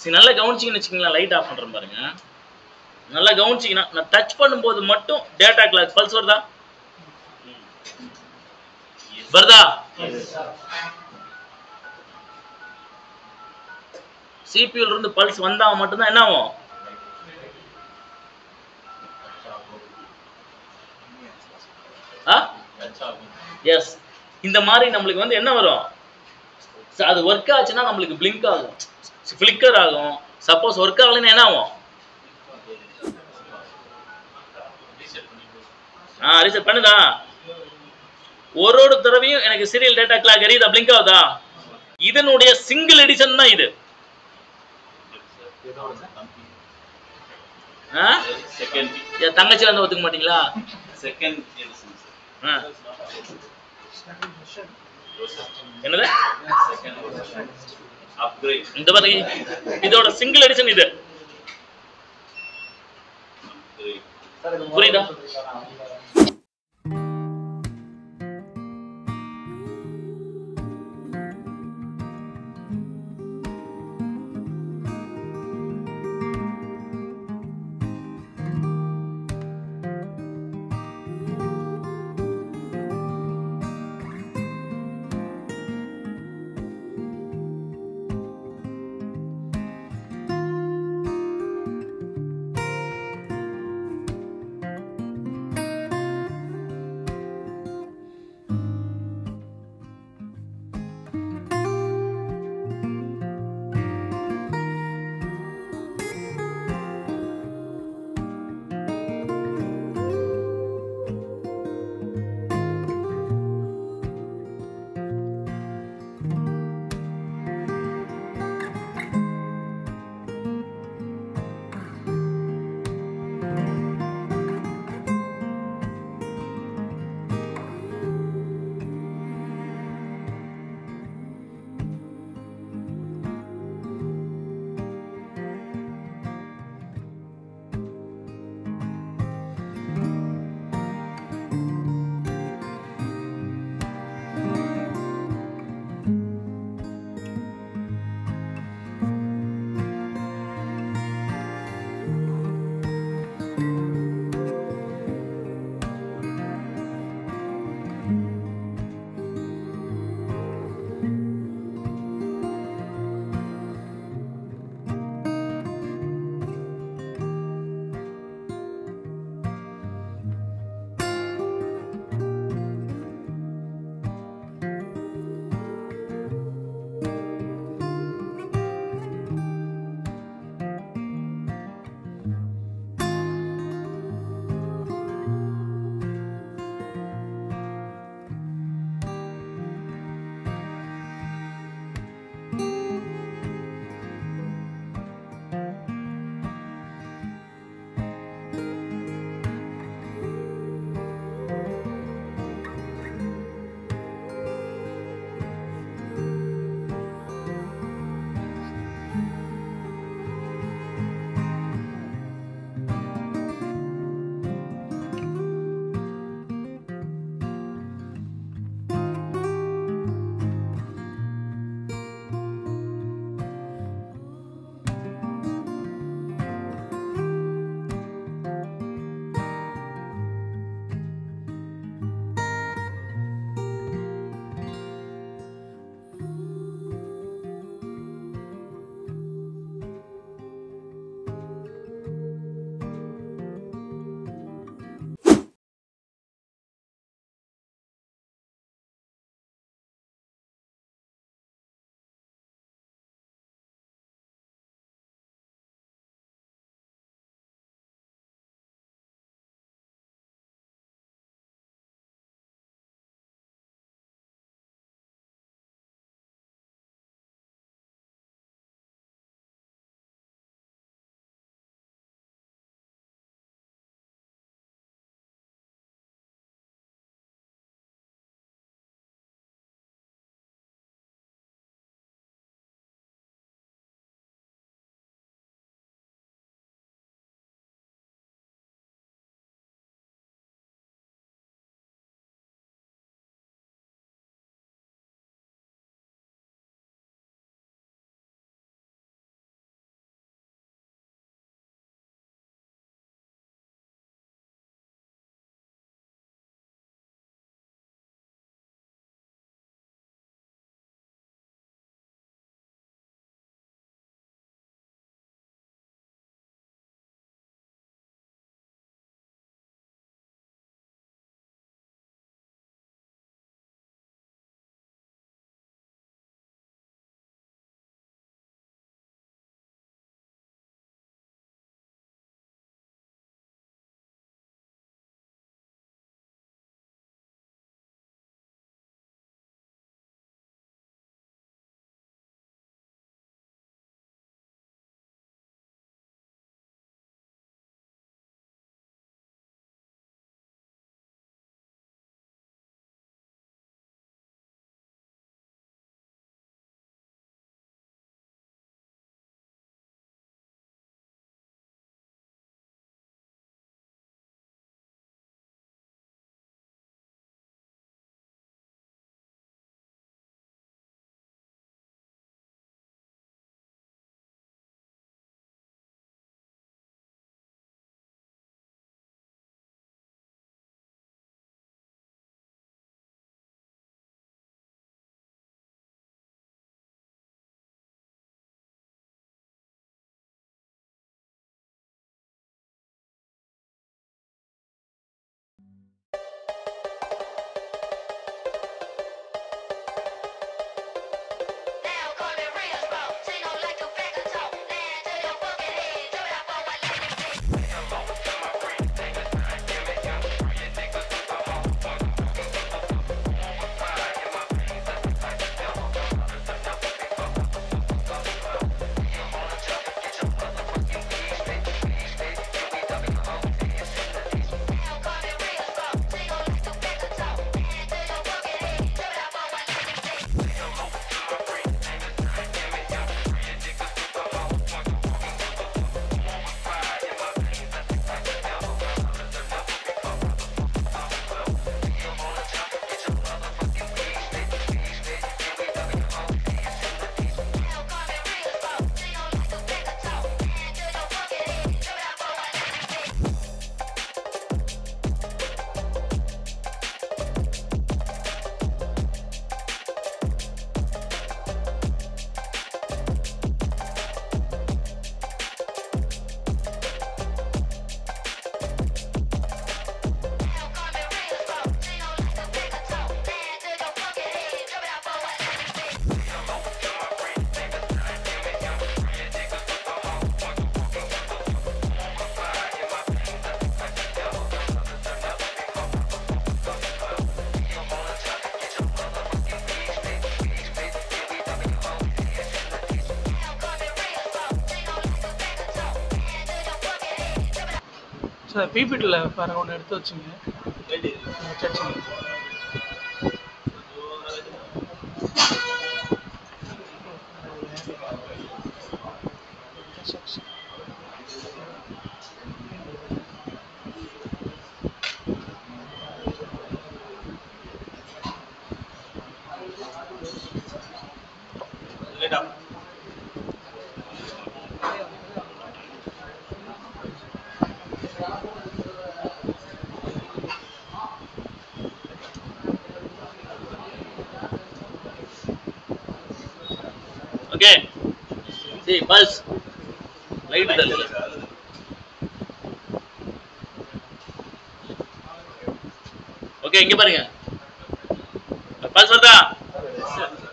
சரி நல்லா கவனிச்சிங்கன்னு வச்சுக்கோங்களேன் லைட் ஆஃப் பண்ணுறேன் பாருங்க. நல்லா கவனிச்சிங்கன்னா நான் டச் பண்ணும்போது மட்டும் டேட்டா கிளாக் பல்ஸ் வருதா? வருதா? சிபியூல இருந்து பல்ஸ் வந்தா மட்டும்தான் என்ன ஆகும்? எஸ் இந்த மாதிரி நம்மளுக்கு வந்து என்ன வரும்? அது ஒர்க் ஆச்சுன்னா நம்மளுக்கு பிளிங்க் ஆகும். ஃபிளிக்கர் ஆகும். சப்போஸ் ஒர்க் ஆகலைன்னா என்ன ஆகும்? ஆ ரீசெட் பண்ணுதா ஒரு ஒரு தடவையும் எனக்கு சீரியல் டேட்டா கிளாக் எரியுதா? பிளிங்க் ஆகுதா? இதனுடைய சிங்கிள் எடிஷன் தான் இது. என் தங்கச்சி வந்து ஒத்துக்க மாட்டீங்களா? செகண்ட் என்னது? செகண்ட் இந்த மாதிரி இதோட சிங்கிள் எடிஷன் இது. புரியுதா? சார் பிபிடியில் பாருங்க ஒன்று எடுத்து வச்சுங்க. வச்சுங்க ஓகே see பல்ஸ் லைட் தள்ளு ஓகே இங்க பாருங்க. பல்ஸ் வருதா?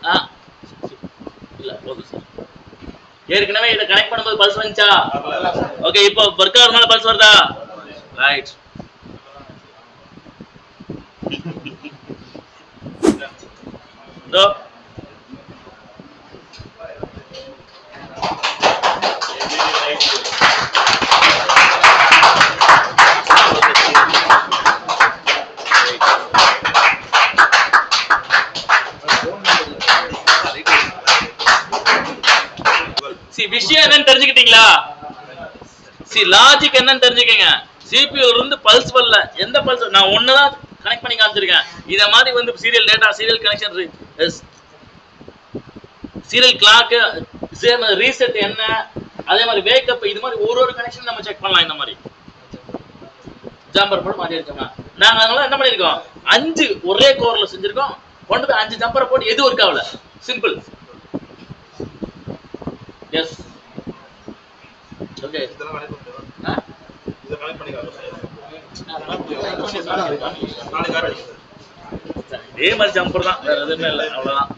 ஆ. இல்ல போதும் சார் ஏற்கனவே இதை கனெக்ட் பண்ணும்போது பல்ஸ் வந்துச்சா? ஓகே இப்போ ஒர்க் ஆகுறதுனால பல்ஸ் வருதா? ரைட் சி விஷயம் என்னன்னு தெரிஞ்சுக்கிட்டீங்களா? சி லாஜிக் என்னன்னு தெரிஞ்சுக்கங்க. CPU இருந்து பல்ஸ் வரல. எந்த பல்ஸ்? நான் ஒன்னு தான் கனெக்ட் பண்ணி காமிச்சிருக்கேன். இதை மாதிரி வந்து serial data serial connection serial clock clock reset என்ன? அதே மாதிரி வேக்கப் இது மாதிரி ஒரு ஒரு கனெக்ஷன் நம்ம செக் பண்ணலாம் இந்த மாதிரி. ஜம்பர் போட்டு மாட்டி அடிச்சோம்னா. நாங்க அதனால என்ன பண்ணிருக்கோம்? அஞ்சு ஒரே கோர்ல செஞ்சிருக்கோம். கொண்டு போய் அஞ்சு ஜம்பரை போட்டு எது ஒர்க் ஆகல சிம்பிள் எஸ் ஓகே இதெல்லாம் கனெக்ட் பண்ணிக்கலாம் ஆ நாளைக்கு இதே மாதிரி ஜம்பர் தான். வேற எதுவுமே இல்லை. அவ்வளவுதான்.